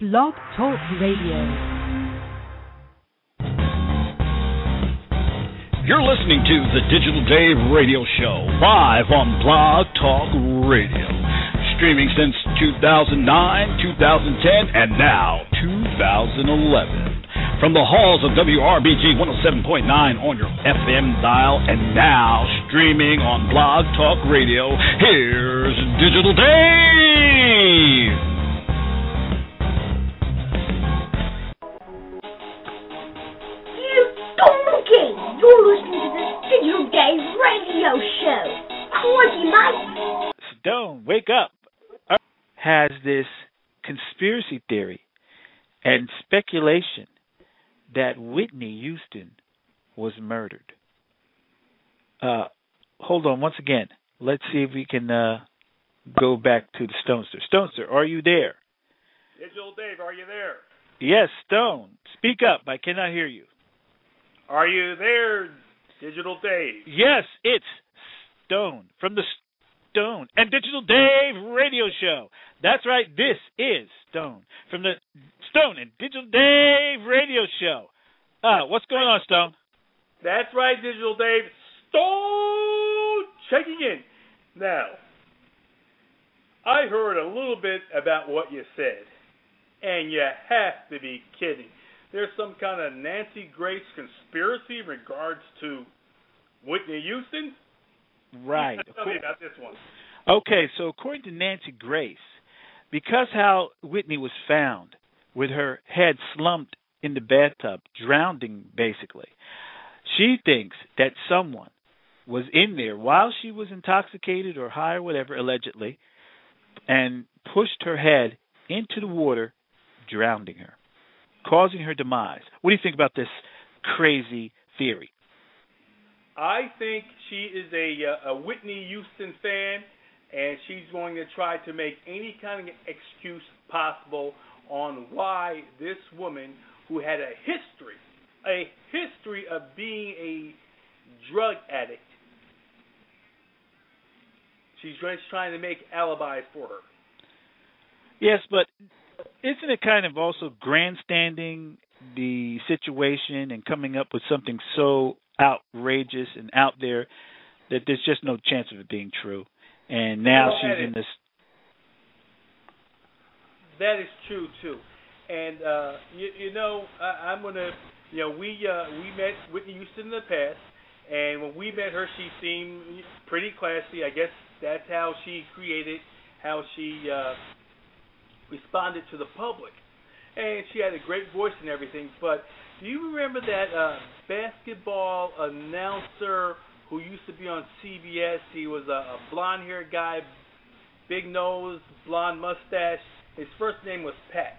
Blog Talk Radio. You're listening to the Digital Dave Radio Show live on Blog Talk Radio. Streaming since 2009, 2010, and now 2011. From the halls of WRBG 107.9 on your FM dial, and now streaming on Blog Talk Radio, here's Digital Dave! Wake up. Has this conspiracy theory and speculation that Whitney Houston was murdered. Uh, hold on once again. Let's see if we can uh, go back to the Stonester. Stonester, are you there? Digital Dave, are you there? Yes, Stone. Speak up. I cannot hear you. Are you there, Digital Dave? Yes, it's Stone from the Stone and Digital Dave Radio Show. That's right. This is Stone from the Stone and Digital Dave Radio Show. Uh, what's going on, Stone? That's right, Digital Dave. Stone checking in. Now, I heard a little bit about what you said, and you have to be kidding. There's some kind of Nancy Grace conspiracy in regards to Whitney Houston. Right. Tell me about this one. Okay, so according to Nancy Grace, because how Whitney was found with her head slumped in the bathtub, drowning basically, she thinks that someone was in there while she was intoxicated or high or whatever, allegedly, and pushed her head into the water, drowning her, causing her demise. What do you think about this crazy theory? I think she is a, uh, a Whitney Houston fan, and she's going to try to make any kind of excuse possible on why this woman, who had a history, a history of being a drug addict, she's trying to make alibis for her. Yes, but isn't it kind of also grandstanding the situation and coming up with something so outrageous and out there that there's just no chance of it being true? And now Well, she's in is- this. That is true too, and uh, you, you know I, I'm gonna, you know, we uh, we met Whitney Houston in the past, and when we met her, she seemed pretty classy. I guess that's how she created, how she uh, responded to the public, and she had a great voice and everything. But do you remember that uh, basketball announcer who used to be on CBS? He was a, a blonde-haired guy, big nose, blonde mustache. His first name was Pat.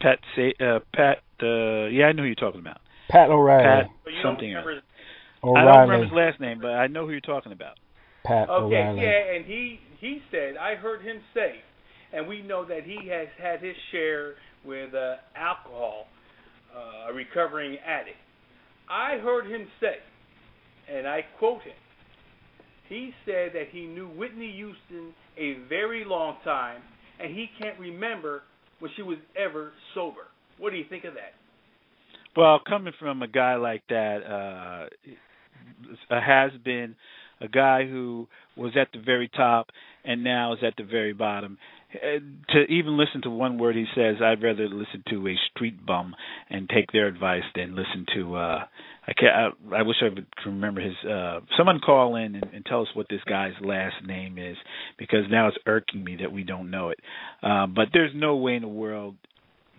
Pat, say, uh, Pat, uh, yeah, I know who you're talking about. Pat O'Reilly. Pat But you something else. remember I don't O'Reilly. remember his last name, but I know who you're talking about. Pat Okay, O'Reilly. yeah, and he he said I heard him say, and we know that he has had his share with uh, alcohol, uh, a recovering addict. I heard him say, and I quote him. He said that he knew Whitney Houston a very long time, and he can't remember when she was ever sober. What do you think of that? Well, coming from a guy like that, uh, has been, a guy who was at the very top and now is at the very bottom. To even listen to one word he says, I'd rather listen to a street bum and take their advice than listen to. uh I can't. I, I wish I would remember his. uh Someone call in and, and tell us what this guy's last name is, because now it's irking me that we don't know it. Uh, but there's no way in the world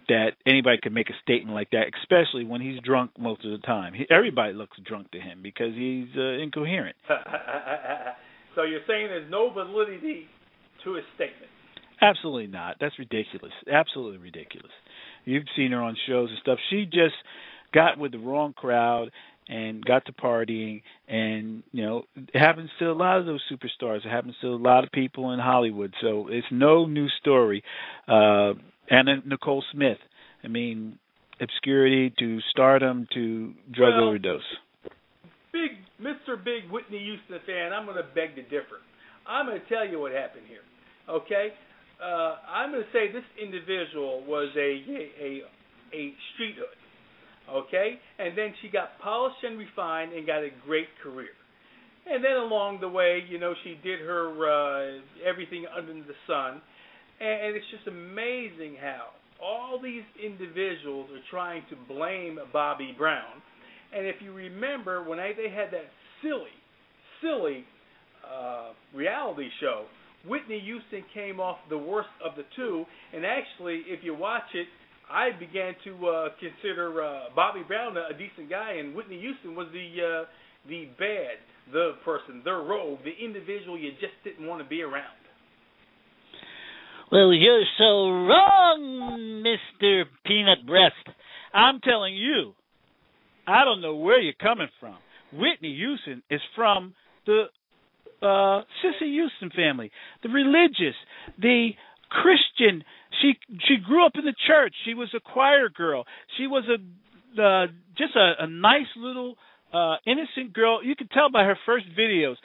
that anybody could make a statement like that, especially when he's drunk most of the time. He, everybody looks drunk to him because he's uh, incoherent. so you're saying there's no validity to his statement? Absolutely not. That's ridiculous. Absolutely ridiculous. You've seen her on shows and stuff. She just got with the wrong crowd and got to partying and you know it happens to a lot of those superstars it happens to a lot of people in hollywood so it's no new story uh anna nicole smith i mean obscurity to stardom to drug Well, overdose Big Mr. Big Whitney Houston fan, I'm going to beg to differ. I'm going to tell you what happened here. Okay? Uh, I'm going to say this individual was a a a, street hood, okay, and then she got polished and refined and got a great career. And then along the way, you know, she did her uh, everything under the sun, and, and it's just amazing how all these individuals are trying to blame Bobby Brown. And if you remember, when I, they had that silly, silly uh, reality show, Whitney Houston came off the worst of the two. And actually, if you watch it, I began to uh, consider uh, Bobby Brown a, a decent guy, and Whitney Houston was the uh, the bad, the person, the rogue, the individual you just didn't want to be around. Well, you're so wrong, Mr. Peanut Breast. I'm telling you, I don't know where you're coming from. Whitney Houston is from the uh, Cissy Houston family, the religious, the Christian. She she grew up in the church. She was a choir girl. She was a uh, just a, a nice little uh, innocent girl. You could tell by her first videos.